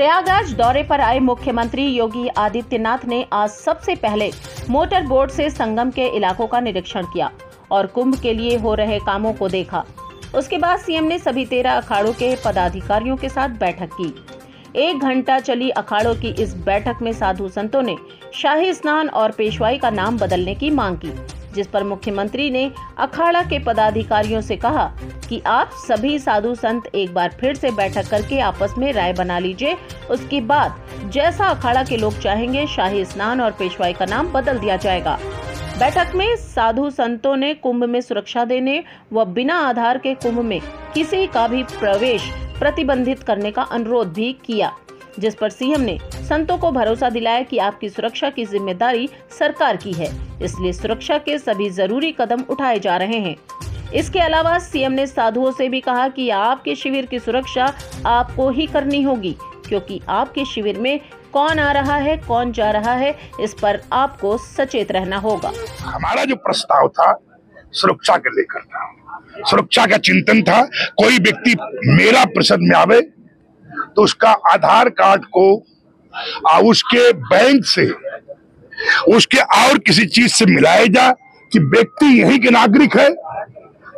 प्रयागराज दौरे पर आए मुख्यमंत्री योगी आदित्यनाथ ने आज सबसे पहले मोटर बोट से संगम के इलाकों का निरीक्षण किया और कुंभ के लिए हो रहे कामों को देखा। उसके बाद सीएम ने सभी तेरह अखाड़ों के पदाधिकारियों के साथ बैठक की। एक घंटा चली अखाड़ों की इस बैठक में साधु संतों ने शाही स्नान और पेशवाई का नाम बदलने की मांग की, जिस पर मुख्यमंत्री ने अखाड़ा के पदाधिकारियों से कहा कि आप सभी साधु संत एक बार फिर से बैठक करके आपस में राय बना लीजिए। उसके बाद, जैसा अखाड़ा के लोग चाहेंगे, शाही स्नान और पेशवाई का नाम बदल दिया जाएगा। बैठक में साधु संतों ने कुंभ में सुरक्षा देने व बिना आधार के कुंभ में किसी का भी प्रवेश प्रतिबंधित करने का अनुरोध भी किया, जिस पर सीएम ने संतों को भरोसा दिलाया कि आपकी सुरक्षा की ज़िम्मेदारी सरकार की है। इसलिए सुरक्षा के सभी ज़रूरी कदम उठाए जा रहे हैं। इसके अलावा सीएम ने साधुओं से भी कहा कि आपके शिविर की सुरक्षा आपको ही करनी होगी, क्योंकि आपके शिविर में कौन आ रहा है, कौन जा रहा है, इस पर आपको सचेत रहना होगा। हमारा जो प्रस्ताव था, सुरक्षा के लेकर था। सुरक्षा का चिंतन था, कोई व्यक्ति मेरा परिषद में आवे तो उसका आधार कार्ड को उसके बैंक से, उसके और किसी चीज़ से मिलाया जा कि व्यक्ति यही के नागरिक है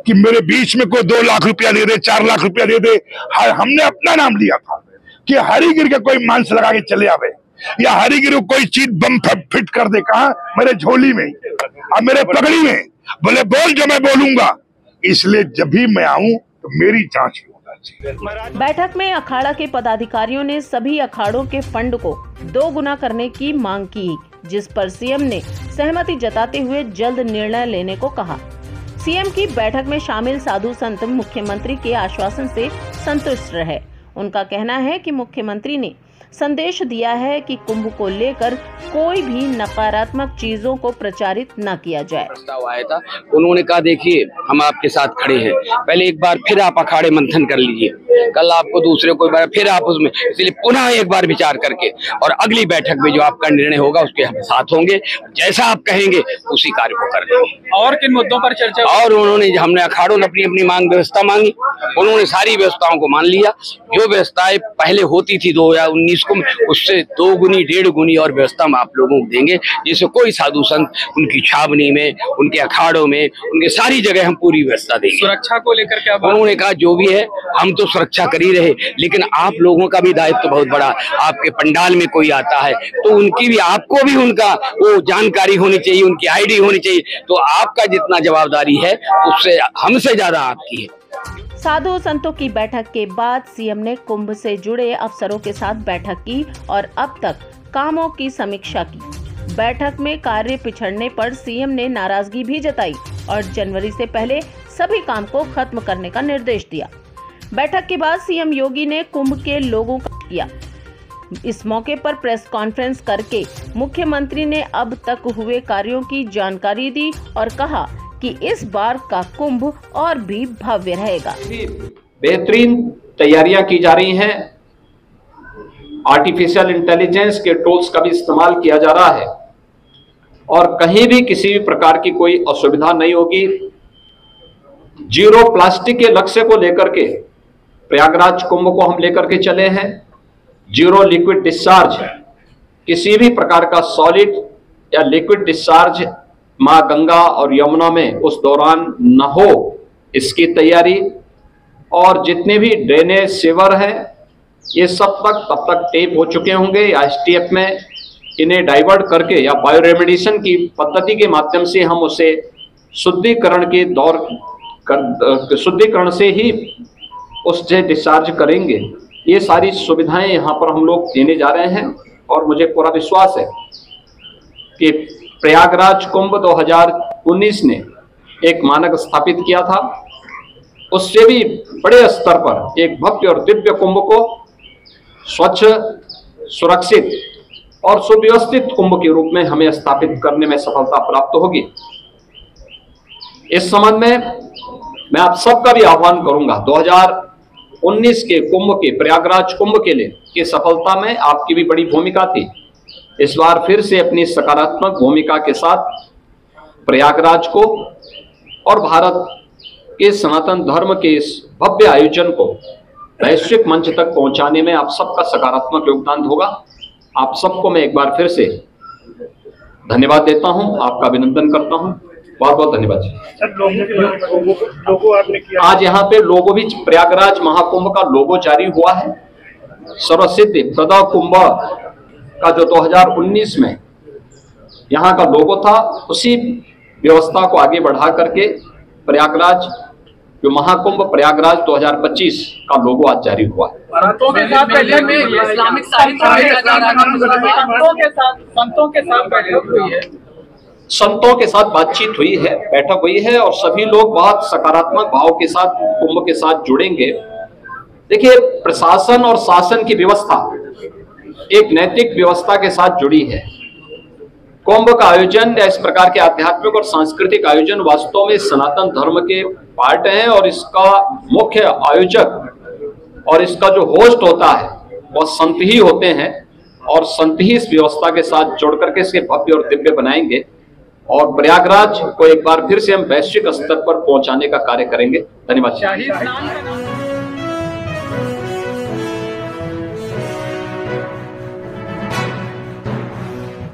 कि मेरे बीच में कोई दो लाख रुपया दे दे, चार लाख रुपया दे दे। हमने अपना नाम लिया था कि हरिगिर का कोई मांस लगा के चले आवे या हरिगिर कोई चीज़ बम फिट कर दे। कहा? मेरे झोली में। और मेरे पगड़ी में। बोले, बोल जो मैं बोलूँगा। इसलिए जब भी मैं आऊँ तो मेरी जाँच बैठक में अखाड़ा के पदाधिकारियों ने सभी अखाड़ों के फंड को दो गुना करने की मांग की, जिस पर सीएम ने सहमति जताते हुए जल्द निर्णय लेने को कहा। सीएम की बैठक में शामिल साधु संत मुख्यमंत्री के आश्वासन से संतुष्ट रहे। उनका कहना है कि मुख्यमंत्री ने संदेश दिया है कि कुंभ को लेकर कोई भी नकारात्मक चीज़ों को प्रचारित न किया जाए। प्रस्ताव आया था। उन्होंने कहा, देखिए, हम आपके साथ खड़े हैं। पहले एक बार फिर आप अखाड़े मंथन कर लीजिए। कल आपको दूसरे कोई बार फिर आप उसमें इसलिए पुनः एक बार विचार करके और अगली बैठक में जो आपका निर्णय होगा उसके हम साथ होंगे जैसा आप कहेंगे उसी कार्य को कर देंगे और किन मुद्दों पर चर्चा और उन्होंने हमने अखाड़ों ने अपनी अपनी मांग व्यवस्था मांगी उन्होंने सारी व्यवस्थाओं को मान लिया। जो व्यवस्थाएँ पहले होती थी दो हज़ार उन्नीस को उससे दो गुनी डेढ़ गुनी और व्यवस्था हम आप लोगों को देंगे जिससे कोई साधु संत उनकी छावनी में उनके अखाड़ों में उनके सारी जगह हम पूरी व्यवस्था देंगे। सुरक्षा को लेकर क्या उन्होंने कहा जो भी है हम तो सुरक्षा कर ही रहे, लेकिन आप लोगों का भी दायित्व तो बहुत बड़ा, आपके पंडाल में कोई आता है तो उनकी भी, आपको भी उनका वो जानकारी होनी चाहिए, उनकी आईडी होनी चाहिए तो आपका जितना जवाबदारी है, उससे हमसे ज़्यादा आपकी है। साधु संतों की बैठक के बाद सीएम ने कुंभ से जुड़े अफसरों के साथ बैठक की और अब तक कामों की समीक्षा की। बैठक में कार्य पिछड़ने पर सीएम ने नाराज़गी भी जताई और जनवरी से पहले सभी काम को खत्म करने का निर्देश दिया। बैठक के बाद सीएम योगी ने कुंभ के लोगों का किया। इस मौके पर प्रेस कॉन्फ्रेंस करके मुख्यमंत्री ने अब तक हुए कार्यों की जानकारी दी और कहा कि इस बार का कुंभ और भी भव्य रहेगा। बेहतरीन तैयारियाँ की जा रही हैं। आर्टिफिशियल इंटेलिजेंस के टूल्स का भी इस्तेमाल किया जा रहा है। और कहीं भी किसी भी प्रकार की कोई असुविधा नहीं होगी। ज़ीरो प्लास्टिक के लक्ष्य को लेकर के प्रयागराज कुंभ को हम लेकर के चले हैं। ज़ीरो लिक्विड डिस्चार्ज किसी भी प्रकार का सॉलिड या लिक्विड डिस्चार्ज माँ गंगा और यमुना में उस दौरान न हो, इसकी तैयारी। और जितने भी ड्रेनेज सेवर हैं, ये सब तक तब तक टेप हो चुके होंगे या एस में। इन्हें डाइवर्ट करके या बायो बायोरेमेडिशन की पद्धति के माध्यम से हम उसे शुद्धिकरण के दौर कर, शुद्धिकरण से ही उससे डिस्चार्ज करेंगे। ये सारी सुविधाएँ यहाँ पर हम लोग देने जा रहे हैं और मुझे पूरा विश्वास है कि प्रयागराज कुंभ 2019 ने एक मानक स्थापित किया था। उससे भी बड़े स्तर पर एक भव्य और दिव्य कुंभ को स्वच्छ, सुरक्षित और सुव्यवस्थित कुंभ के रूप में हमें स्थापित करने में सफलता प्राप्त होगी। इस संबंध में मैं आप सबका भी आह्वान करूँगा 2019 के कुंभ के, प्रयागराज कुंभ के लिए, की सफलता में आपकी भी बड़ी भूमिका थी। इस बार फिर से अपनी सकारात्मक भूमिका के साथ प्रयागराज को और भारत के सनातन धर्म के इस भव्य आयोजन को वैश्विक मंच तक पहुँचाने में आप सबका सकारात्मक योगदान होगा। आप सबको मैं एक बार फिर से धन्यवाद देता हूँ, आपका अभिनंदन करता हूँ। बहुत बहुत धन्यवाद। जी लोगों के लोगो लोगो आपने किया। आज यहाँ पे लोगो भी प्रयागराज महाकुंभ का लोगो जारी हुआ है। सर्वसिद्ध प्रदा कुंभ का जो 2019 में यहाँ का लोगो था उसी व्यवस्था को आगे बढ़ा करके प्रयागराज जो महाकुंभ प्रयागराज 2025 का लोगो आज जारी हुआ है। संतों के साथ बैठक में इस्लामिक साहित्य संतों के साथ संतों के साथ बैठक हुई है। संतों के साथ बातचीत हुई है, बैठक हुई है और सभी लोग बहुत सकारात्मक भाव के साथ, कुंभ के साथ जुड़ेंगे। देखिए, प्रशासन और शासन की व्यवस्था एक नैतिक व्यवस्था के साथ जुड़ी है। कुंभ का आयोजन या इस प्रकार के आध्यात्मिक और सांस्कृतिक आयोजन वास्तव में सनातन धर्म के पार्ट हैं और इसका मुख्य आयोजक और इसका जो होस्ट होता है, वह संत ही होते हैं और संत ही इस व्यवस्था के साथ जोड़ करके इसके भव्य और दिव्य बनाएँगे। और प्रयागराज को एक बार फिर से हम वैश्विक स्तर पर पहुँचाने का कार्य करेंगे। धन्यवाद।